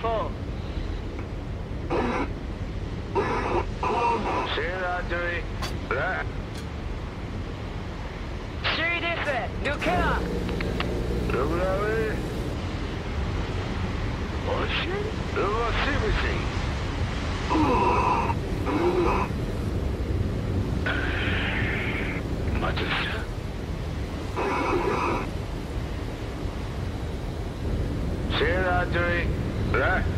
before. Sure, Audrey. Right. Sure, this it. that care. Do glory. Ocean? Do a simity. Audrey. 지?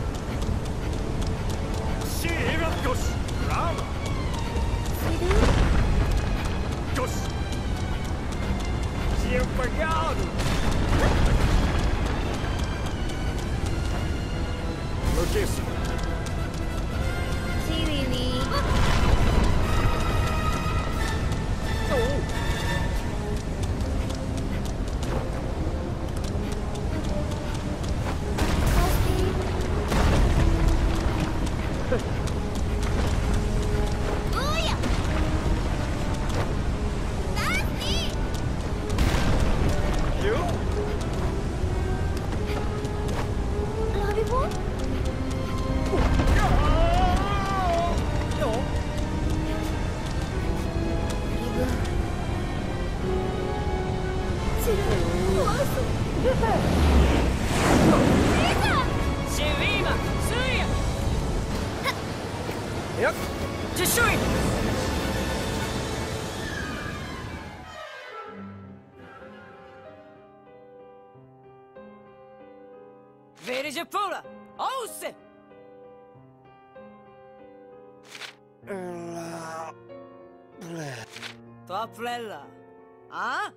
Chapula! Ose! Toplella. Huh?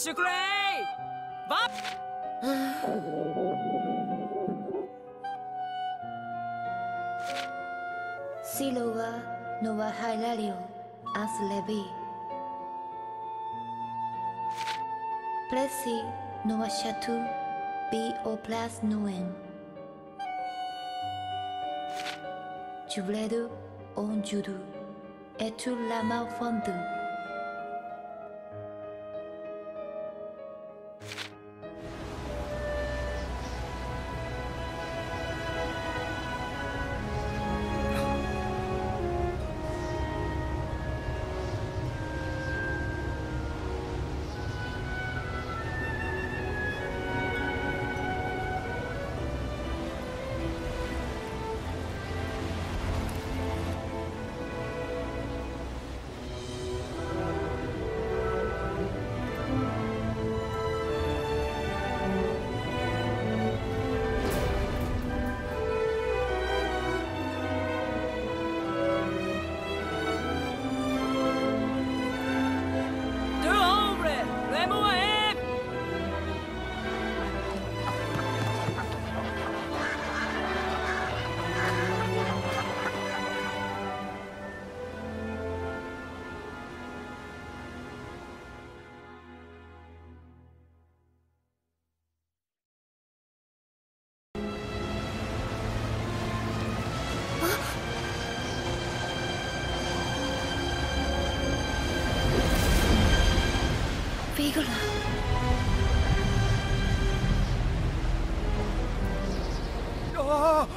してくれバッ Siloa Nova Hilario as Levi Plessi Nova Chatu B O Plus Noen. Jubledu On Judu Et tu lama fondu.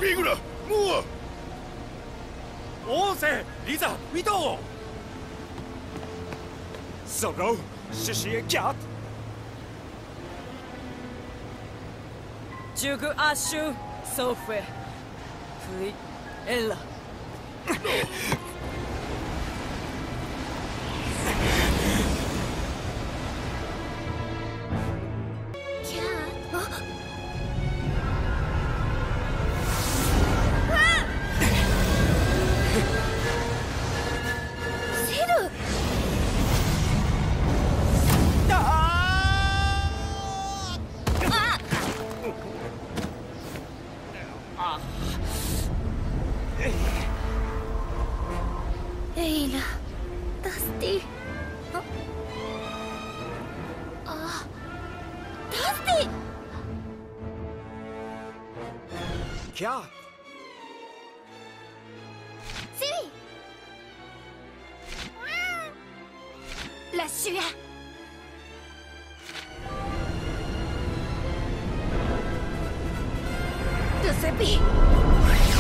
Pigula! Mua! Once! Lisa! Vito! Zorro! Shishi e Cat! Jugu Ashu! Sofe! Fui! Ella! shot. Siri. La sua Giuseppe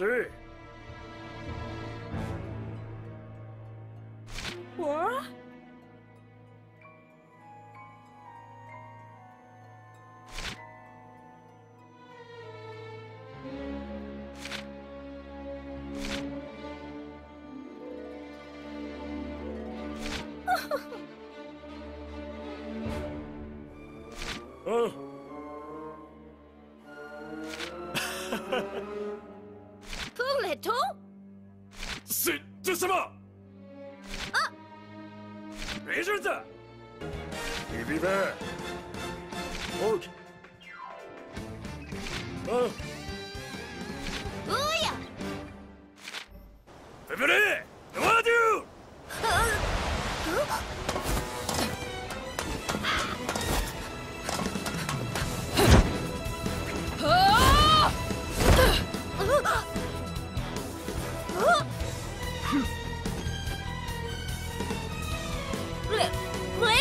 是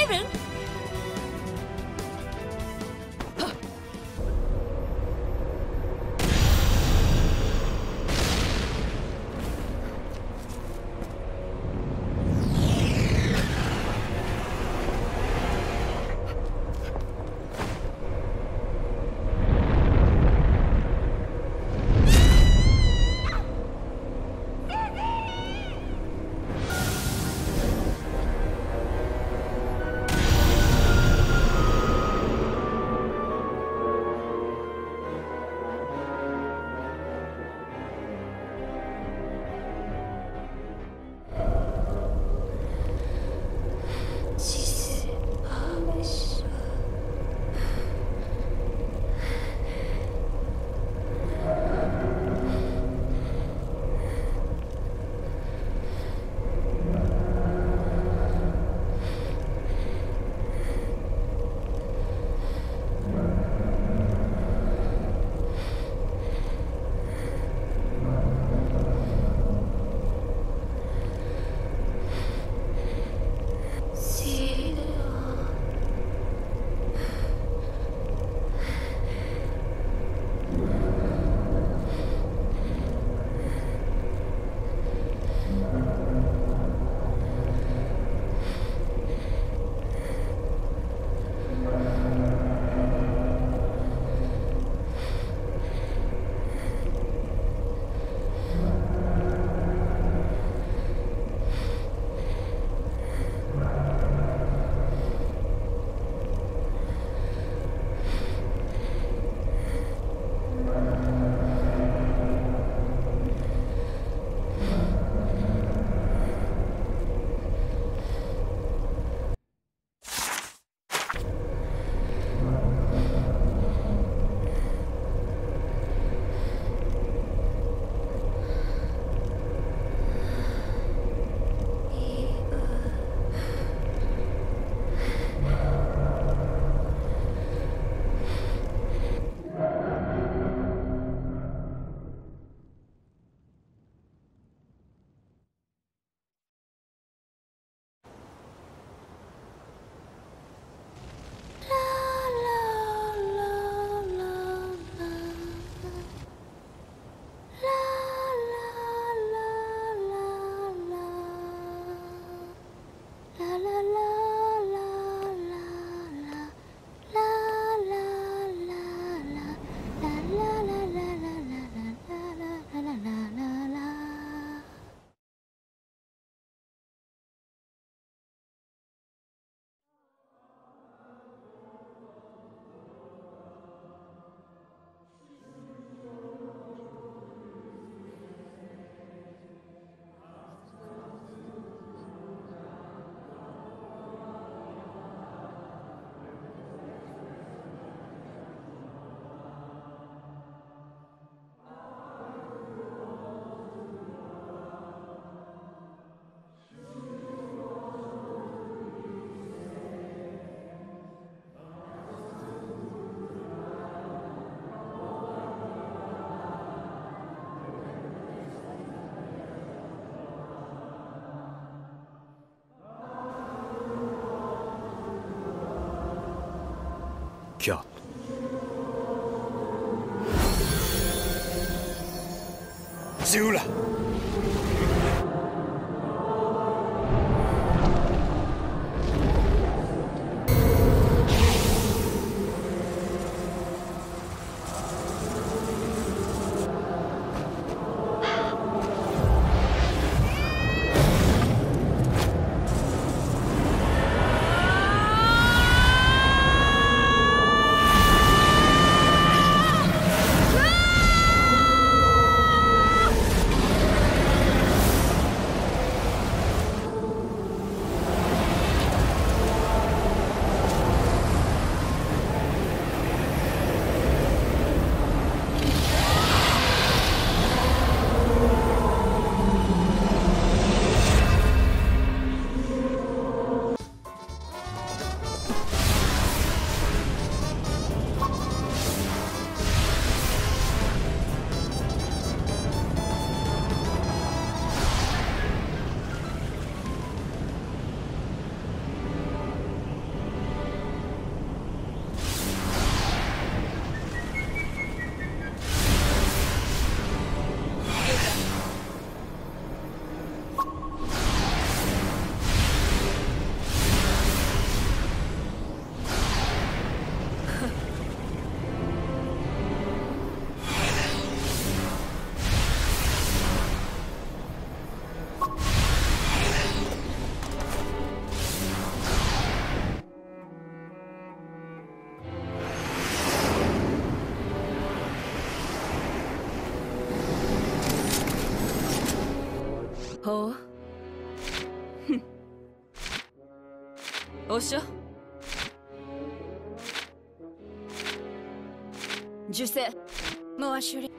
payment. ブン 少啦！ しょ受精。回しゅり。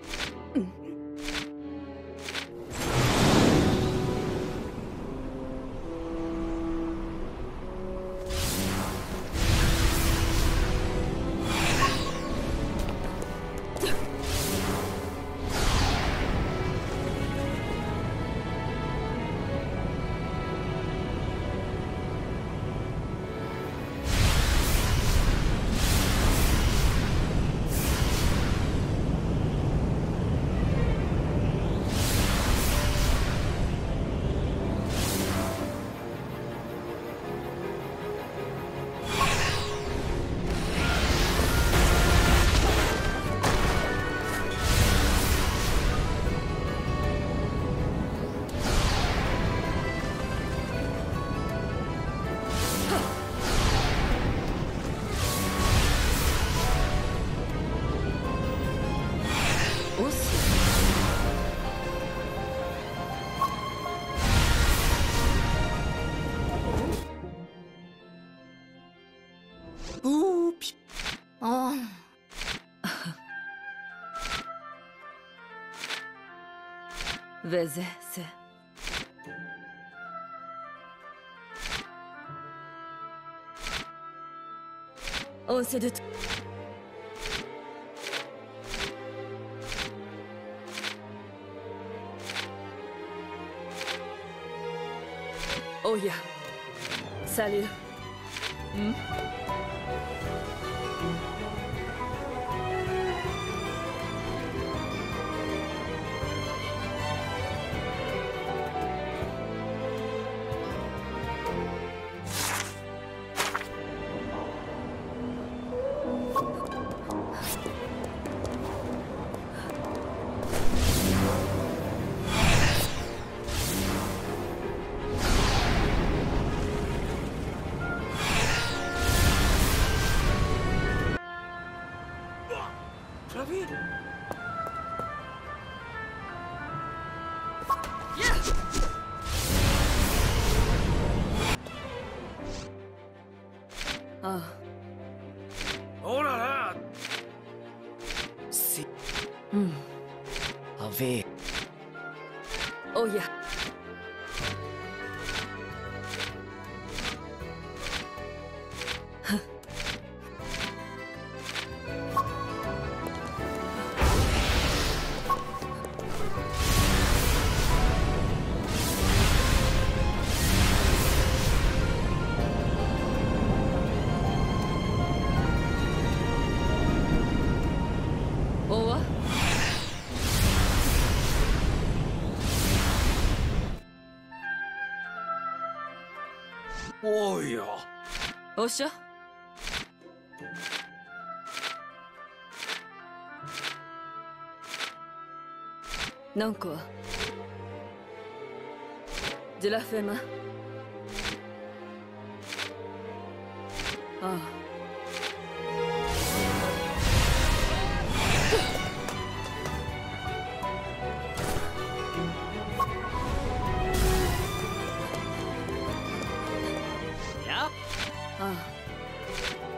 Vezes. Oh, c'est de t Oh yeah. Salut. Hmm? うん。アウェーおやおっしゃ。なんか。ジラフェマ。ああ。Ah.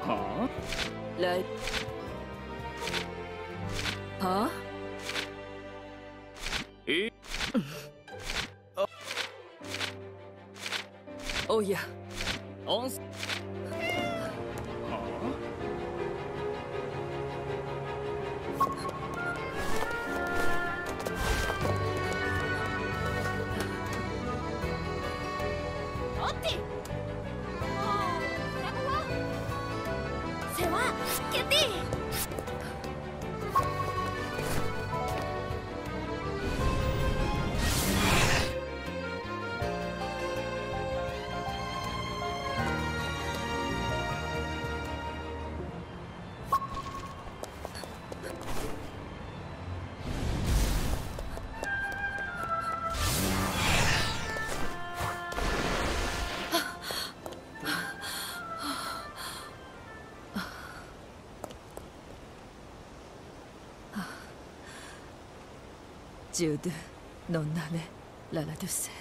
Huh? Like. Huh? Eh? oh, yeah. Get キャティジュド